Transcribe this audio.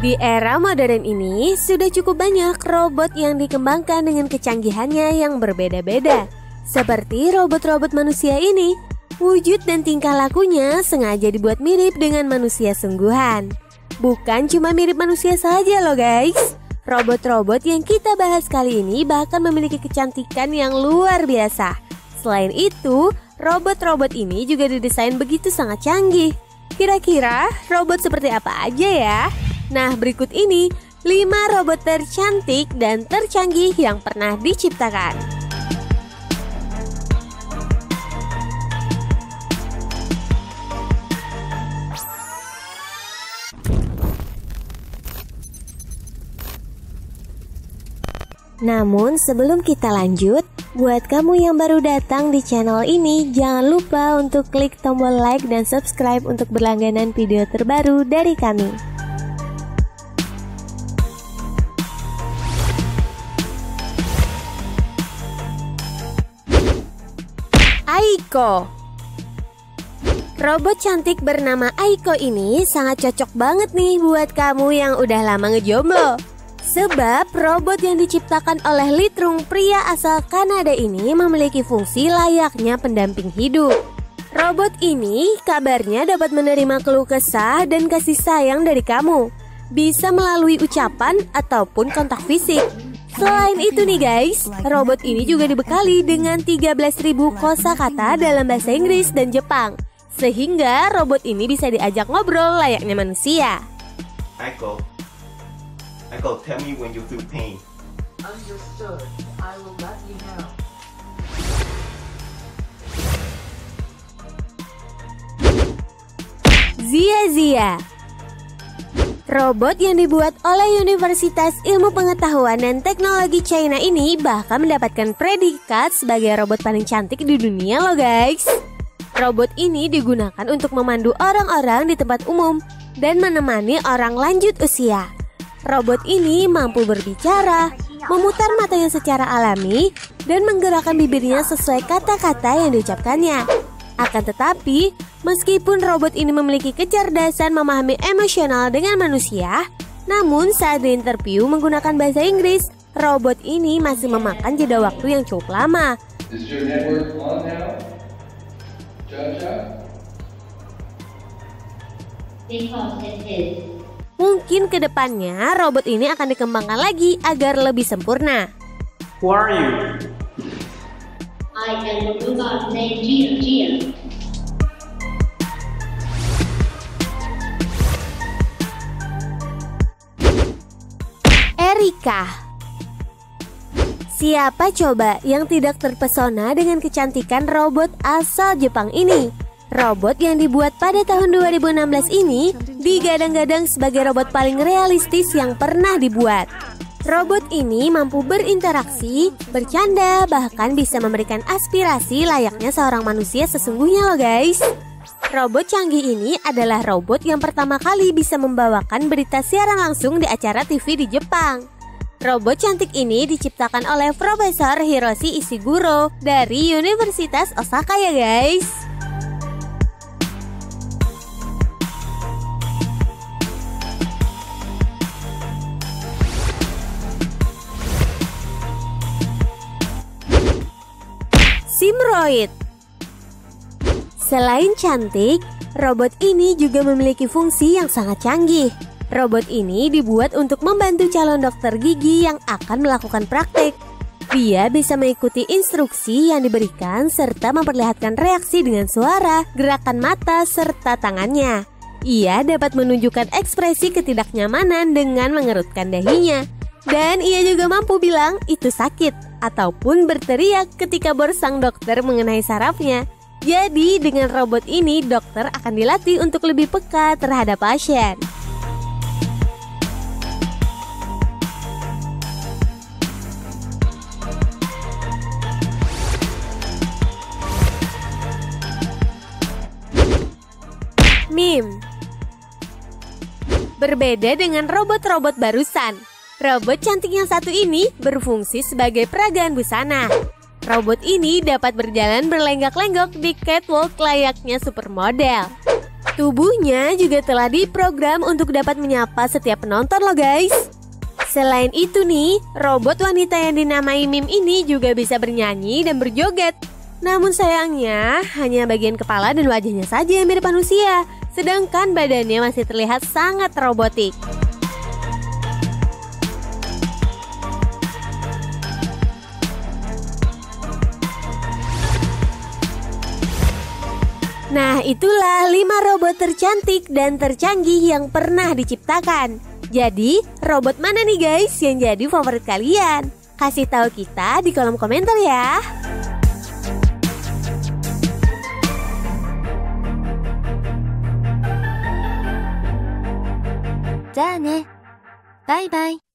Di era modern ini, sudah cukup banyak robot yang dikembangkan dengan kecanggihannya yang berbeda-beda. Seperti robot-robot manusia ini, wujud dan tingkah lakunya sengaja dibuat mirip dengan manusia sungguhan. Bukan cuma mirip manusia saja loh guys. Robot-robot yang kita bahas kali ini bahkan memiliki kecantikan yang luar biasa. Selain itu, robot-robot ini juga didesain begitu sangat canggih. Kira-kira robot seperti apa aja ya? Nah, berikut ini 5 robot tercantik dan tercanggih yang pernah diciptakan. Namun sebelum kita lanjut, buat kamu yang baru datang di channel ini, jangan lupa untuk klik tombol like dan subscribe untuk berlangganan video terbaru dari kami. Aiko. Robot cantik bernama Aiko ini sangat cocok banget nih buat kamu yang udah lama ngejomblo. Sebab robot yang diciptakan oleh Litrung pria asal Kanada ini memiliki fungsi layaknya pendamping hidup. Robot ini kabarnya dapat menerima keluh kesah dan kasih sayang dari kamu. Bisa melalui ucapan ataupun kontak fisik Selain itu nih guys, robot ini juga dibekali dengan 13.000 kosakata dalam bahasa Inggris dan Jepang. Sehingga robot ini bisa diajak ngobrol layaknya manusia. Echo. Echo, tell me when you feel pain. Understood. I will let you know. Zia Zia Robot yang dibuat oleh Universitas Ilmu Pengetahuan dan Teknologi China ini bahkan mendapatkan predikat sebagai robot paling cantik di dunia loh guys. Robot ini digunakan untuk memandu orang-orang di tempat umum dan menemani orang lanjut usia. Robot ini mampu berbicara, memutar matanya secara alami, dan menggerakkan bibirnya sesuai kata-kata yang diucapkannya. Akan tetapi, meskipun robot ini memiliki kecerdasan memahami emosional dengan manusia, namun saat diinterview menggunakan bahasa Inggris, robot ini masih memakan jeda waktu yang cukup lama. Mungkin ke depannya robot ini akan dikembangkan lagi agar lebih sempurna. Who are you? I a robot named Gia Gia. Erika Siapa coba yang tidak terpesona dengan kecantikan robot asal Jepang ini? Robot yang dibuat pada tahun 2016 ini digadang-gadang sebagai robot paling realistis yang pernah dibuat. Robot ini mampu berinteraksi, bercanda, bahkan bisa memberikan aspirasi layaknya seorang manusia sesungguhnya loh guys. Robot canggih ini adalah robot yang pertama kali bisa membawakan berita siaran langsung di acara TV di Jepang. Robot cantik ini diciptakan oleh Profesor Hiroshi Ishiguro dari Universitas Osaka ya guys. Simroid Selain cantik, robot ini juga memiliki fungsi yang sangat canggih. Robot ini dibuat untuk membantu calon dokter gigi yang akan melakukan praktek. Dia bisa mengikuti instruksi yang diberikan serta memperlihatkan reaksi dengan suara, gerakan mata, serta tangannya. Ia dapat menunjukkan ekspresi ketidaknyamanan dengan mengerutkan dahinya. Dan ia juga mampu bilang itu sakit ataupun berteriak ketika bor sang dokter mengenai sarafnya. Jadi dengan robot ini dokter akan dilatih untuk lebih peka terhadap pasien. Mim Berbeda dengan robot-robot barusan, robot cantik yang satu ini berfungsi sebagai peragaan busana. Robot ini dapat berjalan berlenggak-lenggok di catwalk layaknya supermodel. Tubuhnya juga telah diprogram untuk dapat menyapa setiap penonton loh guys. Selain itu nih, robot wanita yang dinamai Mim ini juga bisa bernyanyi dan berjoget. Namun sayangnya, hanya bagian kepala dan wajahnya saja yang mirip manusia, sedangkan badannya masih terlihat sangat robotik. Nah, itulah 5 robot tercantik dan tercanggih yang pernah diciptakan. Jadi, robot mana nih guys yang jadi favorit kalian? Kasih tahu kita di kolom komentar ya. Bye bye.